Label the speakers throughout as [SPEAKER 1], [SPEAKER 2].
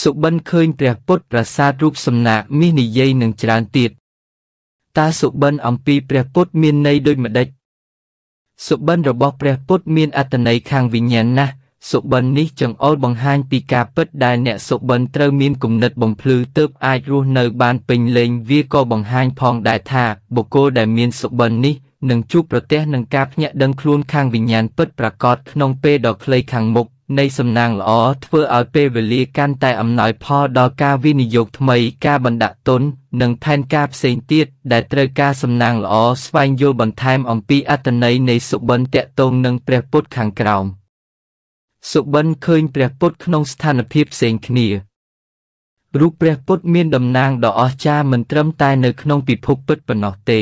[SPEAKER 1] សុបិនឃើញព្រះពុទ្ធប្រាសាទរូបសំណាកមាសនិយាយនឹងច្រើនទៀតតើសុបិនអំពីព្រះពុទ្ធមានន័យដូចម្ដេចសុបិនរបស់ព្រះពុទ្ធមានអត្ថន័យខាងវិញ្ញាណណាស់សុបិននេះចង្អុលបង្ហាញពីការពិតដែលអ្នកសុបិនត្រូវមានគំនិតបំភ្លឺទើបអាចរស់នៅបានពេញលេញវាក៏បង្ហាញផងដែរថាបុគ្គលដែលមានសុបិននេះនឹងជួបប្រទះនឹងការភ្ញាក់ដឹងខ្លួនខាងវិញ្ញាណពិតប្រាកដក្នុងពេលដ៏ខ្លីខាងមុខ នៃសំណាងល្អធ្វើឲ្យពេលវេលាកាន់តែអំណោយផលដល់ការវិនិយោគថ្មីការបណ្ដាក់ទុន និងផែនការផ្សេងទៀតដែលត្រូវការសំណាងល្អស្វែងយល់បន្ថែមអំពីអត្តន័យនៃសុបិនតកតងនឹងព្រះពុទ្ធខាងក្រោមសុបិនឃើញព្រះពុទ្ធក្នុងស្ថានភាពផ្សេងគ្នារូបព្រះពុទ្ធមានតំណាងដ៏អស្ចារ្យមិនត្រឹមតែនៅក្នុងពិភពពិតប៉ុណ្ណោះទេ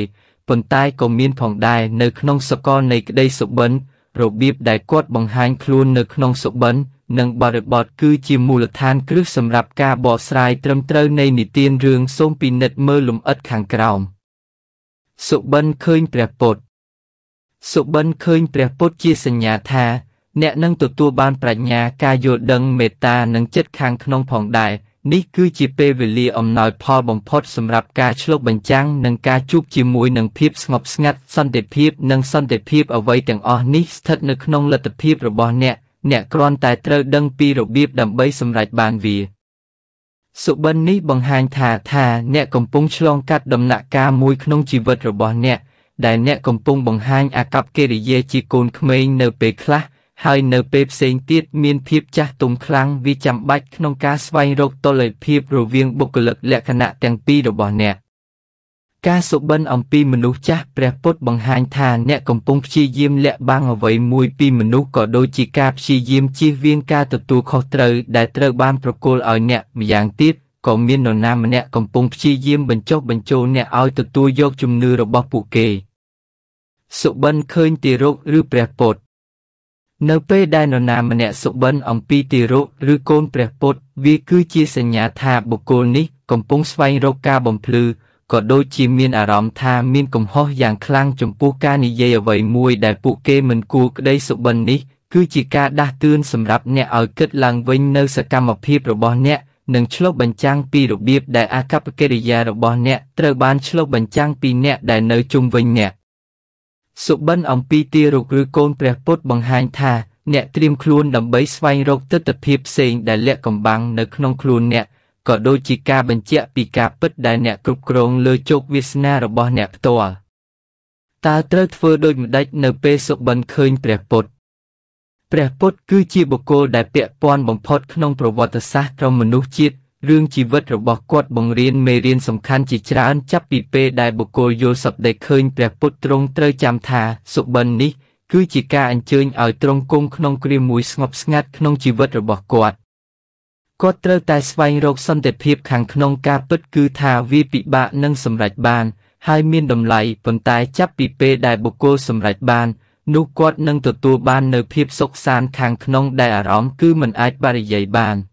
[SPEAKER 1] ប៉ុន្តែក៏មានផងដែរនៅក្នុងសកលនៃក្តីសុបិន របៀបដែលគាត់បង្ហាញខ្លួននៅក្នុងសុបិននិងបរិបទគឺជាមូលដ្ឋានគ្រឹះសម្រាប់ការបកស្រាយត្រឹមត្រូវនៃនិទានរឿងសូមពិនិត្យមើលលំអិតខាងក្រោមសុបិនឃើញព្រះពុទ្ធសុបិនឃើញព្រះពុទ្ធជាសញ្ញាថាអ្នកនឹងទទួលបានប្រាជ្ញាការយល់ដឹងមេត្តានិងចិត្តខាងក្នុងផងដែរ នេះគឺជាពេលវេលាអំណោយផលបំផុតសម្រាប់ការឆ្លុះបញ្ចាំងនិងការជួបជាមួយនឹងភាពស្ងប់ស្ងាត់សន្តិភាពនិងសន្តិភាពអ្វីទាំងអស់នេះស្ថិតនៅក្នុងលទ្ធភាពរបស់អ្នកអ្នកគ្រាន់តែត្រូវដឹងពីរបៀបដើម្បីសម្រេចបានវាសុបិននេះបង្ហាញថាថាអ្នកកំពុងឆ្លងកាត់ដំណាក់កាលមួយក្នុងជីវិតរបស់អ្នកដែលអ្នកកំពុងបង្ហាញអាកប្បកិរិយាជាកូនក្មេងនៅពេលខ្លះ ហើយនៅពេលផ្សេងទៀតមានភាពចាស់ទុំខ្លាំងវាចាំបាច់ក្នុងការស្វែងរកតុល្យភាពរវាងបុគ្គលិកលក្ខណៈទាំងពីររបស់អ្នកការសុបិនអំពីមនុស្សចាស់ព្រះពុទ្ធបង្ហាញថាអ្នកកំពុងព្យាយាមលាក់បាំងអ្វីមួយពីមនុស្សក៏ដូចជាការព្យាយាមជៀសវាងការទទួលខុសត្រូវដែលត្រូវបានប្រគល់ឲ្យអ្នកម្យ៉ាងទៀតក៏មាននរណាម្នាក់កំពុងព្យាយាមបញ្ចុះបញ្ចូលអ្នកឲ្យទទួលយកជំនឿរបស់ពួកគេសុបិនឃើញទារកឬព្រះពុទ្ធ នៅពេលដែលនរណាម្នាក់សុបិនអំពីទារកឬកូនព្រះពុទ្ធវាគឺជាសញ្ញាថាបុគ្គលនេះកំពុងស្វែងរកការបំភ្លឺក៏ដូចជាមានអារម្មណ៍ថាមានកំហុសយ៉ាងខ្លាំងចំពោះការនិយាយអ្វីមួយដែលពួកគេមិនគួរក្តីសុបិននេះគឺជាការដាស់តឿនសម្រាប់អ្នកឲ្យគិតឡើងវិញនៅសកម្មភាពរបស់អ្នកនិងឆ្លុះបញ្ចាំងពីរបៀបដែលអាកប្បកិរិយារបស់អ្នកត្រូវបានឆ្លុះបញ្ចាំងពីអ្នកដែលនៅជុំវិញអ្នក សុបិនអំពីទារកឬកូនព្រះពុទ្ធបង្ហាញថា អ្នកត្រៀមខ្លួនដើម្បីស្វែងរកទស្សនវិជ្ជាផ្សេងដែលលាក់កំបាំងនៅក្នុងខ្លួនអ្នកក៏ដូចជាការបញ្ជាក់ពីការពិតដែលអ្នកគ្រប់គ្រងលើជោគវាសនារបស់អ្នកផ្ទាល់តើត្រូវធ្វើដូចម្ដេចនៅពេលសុបិនឃើញព្រះពុទ្ធព្រះពុទ្ធគឺជាបុគ្គលដែលពាក់ព័ន្ធបំផុតក្នុងប្រវត្តិសាស្ត្ររបស់មនុស្សជាតិ រឿងជីវិតរបស់គាត់បង្រៀនមេរៀនសំខាន់ជាច្រើនចាប់ពីពេលដែលបុគ្គលយល់សប្តិឃើញព្រះពុទ្ធទ្រង់ត្រូវចាំថាសុបិននេះគឺជាការអញ្ជើញឲ្យទ្រង់គង់ក្នុងគ្រាមួយស្ងប់ស្ងាត់ក្នុងជីវិតរបស់គាត់គាត់ត្រូវតែស្វែងរកសន្តិភាពខាងក្នុងការពិតគឺថាវាពិបាកនឹងសម្រេចបានហើយមានតម្លៃប៉ុន្តែចាប់ពីពេលដែលបុគ្គលសម្រេចបាននោះគាត់នឹងទទួលបាននូវភាពសុខសាន្តខាងក្នុងដែលអារម្មណ៍គឺមិនអាចបរិយាយបាន។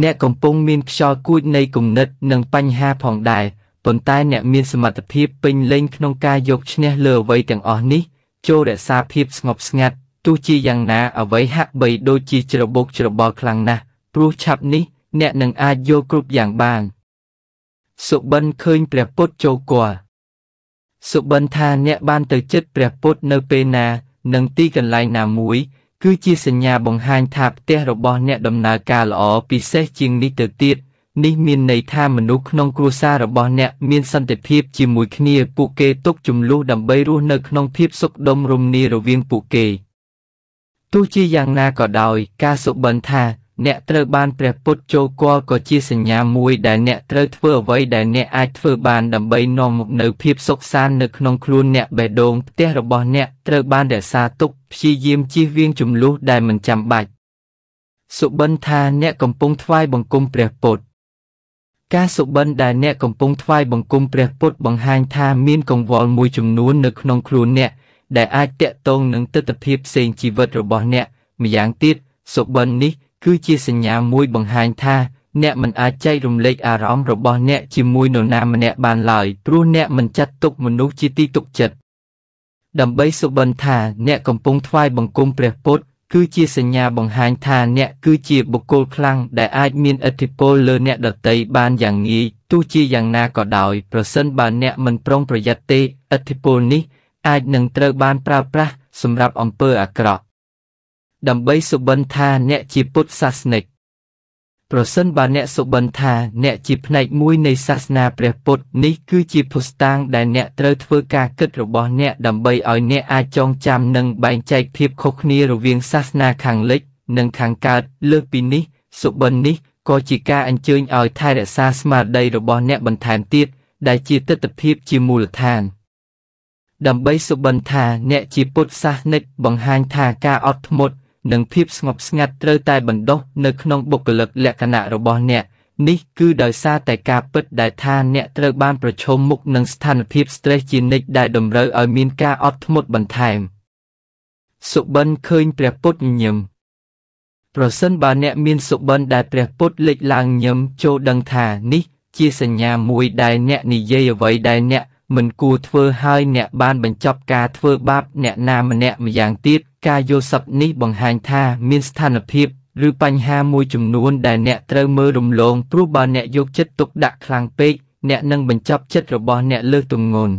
[SPEAKER 1] អ្នកកំពុងមានខ្យល់គួចនៃគំនិតនិងបញ្ហាផងដែរប៉ុន្តែអ្នកមានសមត្ថភាពពេញលេញក្នុងការយកឈ្នះលើអ្វីទាំងអស់នេះចូលរក្សាភាពស្ងប់ស្ងាត់ទោះជាយ៉ាងណាអ្វីហាក់បីដូចជាច្របូកច្របល់ខ្លាំងណាស់ព្រោះឆាប់នេះអ្នកនឹងអាចយកគ្រប់យ៉ាងបានសុបិនឃើញព្រះពុទ្ធចូលគល់សុបិនថាអ្នកបានទៅចិត្តព្រះពុទ្ធនៅពេលណា និងទីកន្លែងណាមួយ គឺជាសញ្ញាបង្ហាញថាផ្ទះរបស់អ្នកដំណើរការល្អពិសេសជាងនេះទៅទៀតនេះមានន័យថាមនុស្សក្នុងគ្រួសាររបស់អ្នកមានសន្តិភាពជាមួយគ្នាពួកគេទុកចំនួនដើម្បីរស់នៅក្នុងភាពសុខដុមរមនារវាងពួកគេទោះជាយ៉ាងណាក៏ដោយ ការសុបិនថា អ្នកត្រូវបានព្រះពុទ្ធចូលគាល់ក៏ជាសញ្ញាមួយដែលអ្នកត្រូវធ្វើអ្វីដែលអ្នកអាចធ្វើបានដើម្បីនាំមកនូវភាពសុខសាន្តនៅក្នុងខ្លួនអ្នកបេះដូងផ្ទះរបស់អ្នកត្រូវបានរក្សាទុកព្យាយាមជៀសវាងចំនួនដែលមិនចាំបាច់សុបិនថាអ្នកកំពុងថ្វាយបង្គំព្រះពុទ្ធការសុបិនដែលអ្នកកំពុងថ្វាយបង្គំព្រះពុទ្ធបង្ហាញថាមានកង្វល់មួយចំនួននៅក្នុងខ្លួនអ្នកដែលអាចតាក់ទងនឹងទស្សនវិជ្ជាផ្សេងជីវិតរបស់អ្នកម្យ៉ាងទៀតសុបិននេះ គឺជាសញ្ញាមួយបង្ហាញថាអ្នកមិនអាចចែករំលែកអារម្មណ៍របស់អ្នកជាមួយនរណាម្នាក់បានឡើយព្រោះអ្នកមិនចាត់ទុកមនុស្សជាទីទុកចិត្តដើម្បីសុបិនថាអ្នកកំពុងថ្វាយបង្គំព្រះពុទ្ធគឺជាសញ្ញាបង្ហាញថាអ្នកគឺជាបុគ្គលខ្លាំងដែលអាចមានឥទ្ធិពលលើអ្នកដទៃបានយ៉ាងងាយទោះជាយ៉ាងណាក៏ដោយប្រសិនបើអ្នកមិនប្រុងប្រយ័ត្នទេឥទ្ធិពលនេះអាចនឹងត្រូវបានប្រើប្រាស់សម្រាប់អំពើអាក្រក់ ដើម្បីសុបិនថាអ្នកជាពុទ្ធសាសនិកប្រសិនបើអ្នកសុបិនថាអ្នកជាផ្នែកមួយនៃសាសនាព្រះពុទ្ធនេះគឺជាភស្តុតាងដែលអ្នកត្រូវធ្វើការគិតរបស់អ្នកដើម្បីឲ្យអ្នកអាចចងចាំនិងបែងចែកភាពខុសគ្នារវាងសាសនាខាងលិច និងខាងកើតលើសពីនេះសុបិននេះក៏ជាការអញ្ជើញឲ្យថែរក្សាស្មារតីរបស់អ្នកបន្ថែមទៀតដែលជាទស្សនវិជ្ជាជាមូលដ្ឋានដើម្បីសុបិនថាអ្នកជាពុទ្ធសាសនិកបង្ហាញថាការអត់ធ្មត់ និងភាពស្ងប់ស្ងាត់ត្រូវតែបណ្ដុះនៅក្នុងបុគ្គលិកលក្ខណៈរបស់អ្នកនេះគឺដោយសារតែការពិតដែលថាអ្នកត្រូវបានប្រឈមមុខនឹងស្ថានភាព stress ជានិច្ចដែលតម្រូវឲ្យមានការអត់ធ្មត់បន្ថែមសុបិនឃើញព្រះពុទ្ធញញឹមប្រសិនបើអ្នកមានសុបិនដែលព្រះពុទ្ធលេចឡើងញឹមចូលដឹងថានេះជាសញ្ញាមួយដែលអ្នកនិយាយអ្វីដែលអ្នកមិនគួរធ្វើហើយអ្នកបានបញ្ចប់ការធ្វើបាបអ្នកណាម្នាក់ម្យ៉ាងទៀត ការយល់សប្តិនេះបង្ហាញថាមានស្ថានភាពឬបញ្ហាមួយចំនួនដែលអ្នកត្រូវមើលរំលងព្រោះបើអ្នកយកចិត្តទុកដាក់ខ្លាំងពេកអ្នកនឹងបញ្ចប់ចិត្តរបស់អ្នកលើសទម្ងន់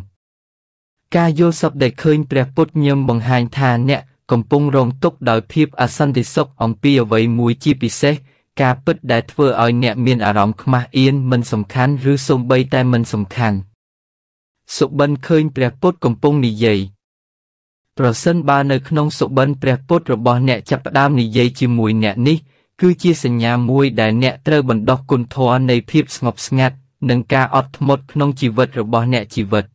[SPEAKER 1] ការយល់សប្តិដែលឃើញព្រះពុទ្ធញឹមបង្ហាញថាអ្នកកំពុងរងទុក្ខដោយភាពអសន្តិសុខអំពីអ្វីមួយជាពិសេសការពិតដែលធ្វើឲ្យអ្នកមានអារម្មណ៍ខ្មាស់អៀនមិនសំខាន់ឬសូម្បីតែមិនសំខាន់។សុបិនឃើញព្រះពុទ្ធកំពុងនិយាយ ប្រសិនបើនៅក្នុងសុបិនព្រះពុទ្ធរបស់អ្នកចាប់ផ្ដើមនិយាយជាមួយអ្នកនេះ គឺជាសញ្ញាមួយដែលអ្នកត្រូវបណ្ដោះគុណធម៌នៃភាពស្ងប់ស្ងាត់និងការអត់ធ្មត់ក្នុងជីវិតរបស់អ្នកជីវិត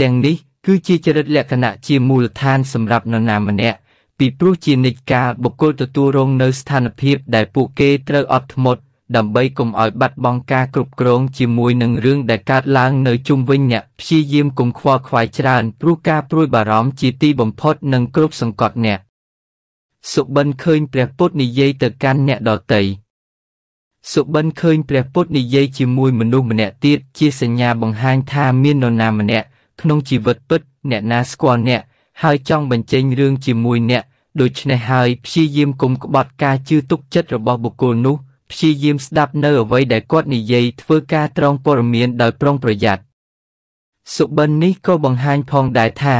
[SPEAKER 1] ទាំងនេះគឺជាចរិតលក្ខណៈជាមូលដ្ឋានសម្រាប់នរណាម្នាក់ពីព្រោះជានិច្ចកាលបុគ្គលទទួលរងនៅស្ថានភាពដែលពួកគេត្រូវអត់ធ្មត់ ដើម្បីកុំឲ្យបាត់បង់ការគ្រប់គ្រងជាមួយនឹងរឿងដែលកើតឡើងនៅជុំវិញអ្នកព្យាយាមកុំខ្វល់ខ្វាយច្រើនព្រោះការព្រួយបារម្ភជាទីបំផុតនឹងគ្រប់សង្កត់អ្នកសុបិនឃើញព្រះពុទ្ធនិយាយទៅកាន់អ្នកដទៃសុបិនឃើញព្រះពុទ្ធនិយាយជាមួយមនុស្សម្នាក់ទៀតជាសញ្ញាបង្ហាញថាមាននរណាម្នាក់ក្នុងជីវិតពិតអ្នកណាស្គាល់អ្នកហើយចង់បញ្ចេញរឿងជាមួយអ្នកដូច្នេះហើយព្យាយាមកុំក្បត់ការជឿទុកចិត្តរបស់បុគ្គលនោះ ព្យាយាមស្ដាប់នៅអ្វីដែលគាត់និយាយធ្វើការត្រង់ព័ត៌មានដោយប្រុងប្រយ័ត្នសុបិននេះក៏បង្ហាញផងដែរថា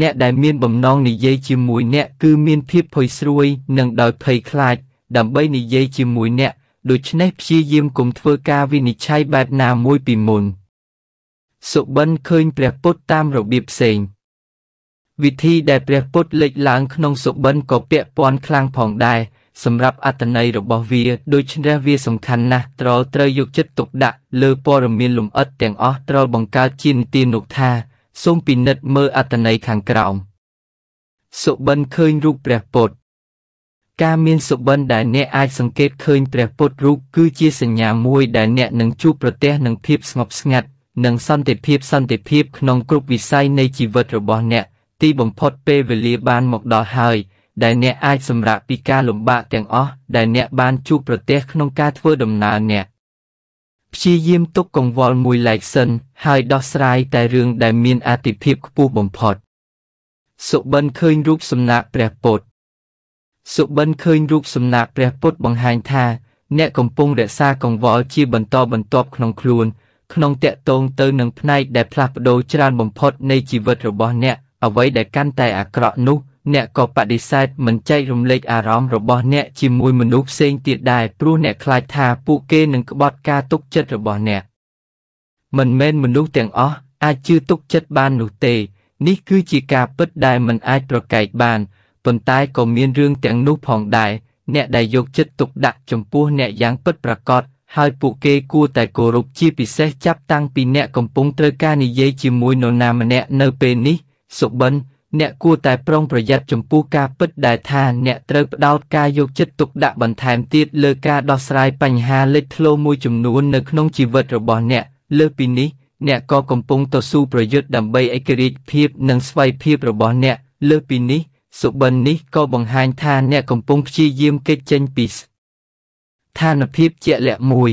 [SPEAKER 1] អ្នកដែលមានបំណងនិយាយជាមួយអ្នកគឺមានភាពភ័យស្រួយនិងដោយភ័យខ្លាចដើម្បីនិយាយជាមួយអ្នកដូច្នេះព្យាយាមកុំធ្វើការវិនិច្ឆ័យបែបណាមួយពីមុនសុបិនឃើញព្រះពុទ្ធតាមរបៀបផ្សេងវិធីដែលព្រះពុទ្ធលេចឡើងក្នុងសុបិនក៏ពាក់ព័ន្ធខ្លាំងផងដែរ សម្រាប់អត្តន័យរបស់វាដូច្នេះវាសំខាន់ណាស់ត្រលត្រូវយកចិត្តទុកដាក់លើព័ត៌មានលម្អិតទាំងអស់ត្រលបង្កើតជានីតិនុថាសូមពិនិត្យមើលអត្តន័យខាងក្រោមសុបិនឃើញរូបព្រះពុទ្ធការមានសុបិនដែលអ្នកអាចសង្កេតឃើញព្រះពុទ្ធរូបគឺជាសញ្ញាមួយដែលអ្នកនឹងជួបប្រទះនឹងភាពស្ងប់ស្ងាត់និងសន្តិភាពសន្តិភាពក្នុងគ្រប់វិស័យនៃជីវិតរបស់អ្នកទីបំផុតពេលវេលាបានមកដល់ហើយ ដែលអ្នកអាចសម្រាកពីការលំបាកទាំងអស់ដែលអ្នកបានជួបប្រទះក្នុងការធ្វើដំណើរអ្នកព្យាយាមទុកកង្វល់មួយឡែកសិន ហើយដោះស្រាយតែរឿងដែលមានអាទិភាពខ្ពស់បំផុតសុបិនឃើញរូបសំណាកព្រះពុទ្ធសុបិនឃើញរូបសំណាកព្រះពុទ្ធបង្ហាញថា អ្នកកំពុងរក្សាកង្វល់ជាបន្តបន្ទាប់ក្នុងខ្លួនក្នុងតកតងទៅនឹងផ្នែកដែលផ្លាស់ប្ដូរច្រើនបំផុតនៃជីវិតរបស់អ្នកអ្វីដែលកាន់តែអាក្រក់នោះ អ្នកក៏បដិសេធមិនចែករំលែកអារម្មណ៍របស់អ្នកជាមួយមនុស្សផ្សេងទៀតដែរព្រោះអ្នកខ្លាចថាពួកគេនឹងក្បត់ការទុកចិត្តរបស់អ្នកមិនមែនមនុស្សទាំងអស់អាចជឿទុកចិត្តបាននោះទេ នេះគឺជាការពិតដែលមិនអាចប្រកែកបានប៉ុន្តែក៏មានរឿងទាំងនោះផងដែរអ្នកដែលយកចិត្តទុកដាក់ចំពោះអ្នកយ៉ាងពិតប្រាកដហើយពួកគេគួរតែគោរពជាពិសេសចាប់តាំងពីអ្នកកំពុងត្រូវការនិយាយជាមួយនរណាម្នាក់នៅពេលនេះសុបិន អ្នកគួរតែប្រុងប្រយ័ត្នចំពោះការពិតដែលថាអ្នកត្រូវផ្ដោតការយកចិត្តទុកដាក់បន្ថែមទៀតលើការដោះស្រាយបញ្ហាលេចធ្លោមួយចំនួននៅក្នុងជីវិតរបស់អ្នក លើសពីនេះ អ្នកក៏កំពុងតស៊ូប្រយុទ្ធដើម្បីឯករាជ្យភាពនិងស្វ័យភាពរបស់អ្នក លើសពីនេះសុបិននេះក៏បង្ហាញថាអ្នកកំពុងព្យាយាមគេចចេញពីស្ថានភាពជាក់លាក់មួយ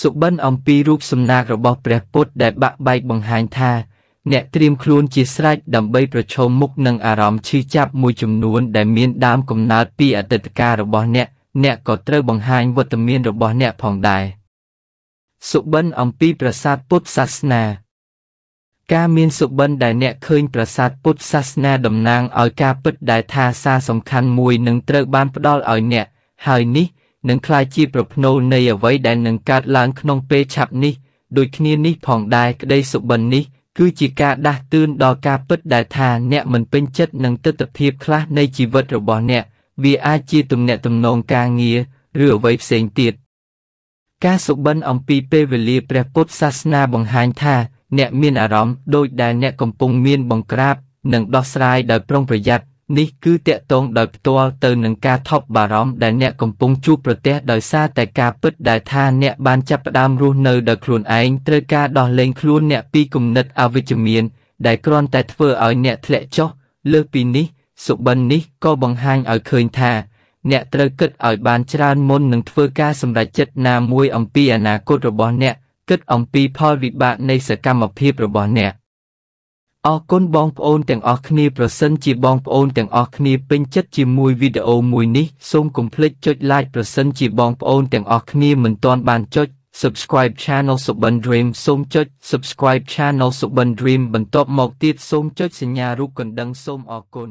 [SPEAKER 1] សុបិនអំពីរូបសំណាករបស់ព្រះពុទ្ធដែលបាក់បែកបង្ហាញថា អ្នកត្រៀមខ្លួនជាស្រេចដើម្បីប្រឈមមុខនឹងអារម្មណ៍ឈឺចាប់មួយចំនួនដែលមានដើមកំណើតពីអតីតកាលរបស់អ្នក អ្នកក៏ត្រូវបង្ហាញវត្តមានរបស់អ្នកផងដែរសុបិនអំពីប្រាសាទពុទ្ធសាសនាការមានសុបិនដែលអ្នកឃើញប្រាសាទពុទ្ធសាសនាតំណាងឲ្យការពិតដែលថាសារសំខាន់មួយនឹងត្រូវបានផ្ដល់ឲ្យអ្នក ហើយនេះនឹងក្លាយជាប្រផ្នូលនៃអ្វីដែលនឹងកើតឡើងក្នុងពេលឆាប់នេះ ដូចគ្នានេះផងដែរក្តីសុបិននេះ គឺជាការដាស់តឿនដល់ការពិតដែលថាអ្នកមិនពេញចិត្តនឹងទស្សនវិជ្ជាខ្លះនៃជីវិតរបស់អ្នក វាអាចជាទំនាក់ទំនងការងារឬអ្វីផ្សេងទៀតការសុបិនអំពីពេលវេលាព្រះពុទ្ធសាសនាបង្ហាញថា អ្នកមានអារម្មណ៍ដូចដែលអ្នកកំពុងមានបង្ក្រាបនិងដោះស្រាយដោយប្រុងប្រយ័ត្ន នេះគឺតាក់ទងដោយផ្ទាល់ទៅនឹងការថប់បារម្ភដែលអ្នកកំពុងជួបប្រទះដោយសារតែការពិតដែលថាអ្នកបានចាប់ផ្ដើមរស់នៅដោយខ្លួនឯងត្រូវការដោះលែងខ្លួនអ្នកពីគំនិតអវិជ្ជមាន ដែលគ្រាន់តែធ្វើឲ្យអ្នកធ្លាក់ចុះលើសពីនេះសុបិននេះក៏បង្ហាញឲ្យឃើញថាអ្នកត្រូវគិតឲ្យបានច្រើនមុននឹងធ្វើការសម្រេចចិត្តណាមួយអំពីអនាគតរបស់អ្នកគិតអំពីផលវិបាកនៃសកម្មភាពរបស់អ្នក អរគុណបងប្អូនទាំងអស់គ្នាប្រសិនជាបងប្អូនទាំងអស់គ្នាពេញចិត្តជាមួយវីដេអូមួយនេះសូមកុំភ្លេចចុច like ប្រសិនជាបងប្អូនទាំងអស់គ្នាមិនទាន់បានចុច subscribe channel Subban Dream សូមចុច subscribe channel Subban Dream បន្ទាប់មកទៀតសូមចុចសញ្ញារូបកណ្ដឹងសូមអរគុណ